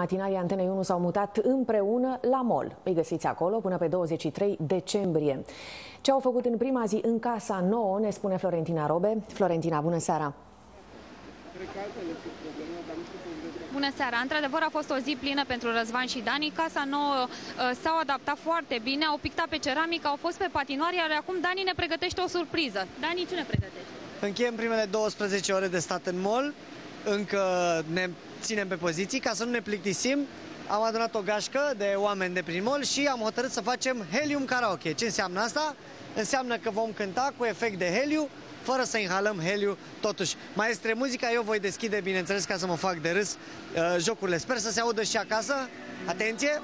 Matinarii Antenei 1 s-au mutat împreună la mol. Îi găsiți acolo până pe 23 decembrie. Ce au făcut în prima zi în casa nouă, ne spune Florentina Robe. Florentina, bună seara! Bună seara! Într-adevăr a fost o zi plină pentru Răzvan și Dani. Casa nouă uh, s-au adaptat foarte bine, au pictat pe ceramică, au fost pe patinoare, iar acum Dani ne pregătește o surpriză. Dani, ce ne pregătește? Încheiem primele 12 ore de stat în mall încă ne ținem pe poziții ca să nu ne plictisim. Am adunat o gașcă de oameni de prin mall și am hotărât să facem helium karaoke. Ce înseamnă asta? Înseamnă că vom cânta cu efect de heliu, fără să inhalăm heliu. Totuși, mai este muzica, eu voi deschide, bineînțeles, ca să mă fac de râs uh, jocurile. Sper să se audă și acasă. Atenție!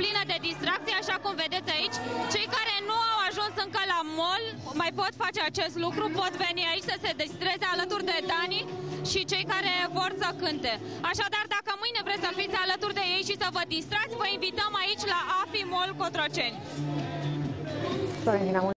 Plină de distracție, așa cum vedeți aici. Cei care nu au ajuns încă la mall mai pot face acest lucru, pot veni aici să se distreze alături de Dani și cei care vor să cânte. Așadar, dacă mâine vreți să fiți alături de ei și să vă distrați, vă invităm aici la AFI Mall Cotroceni.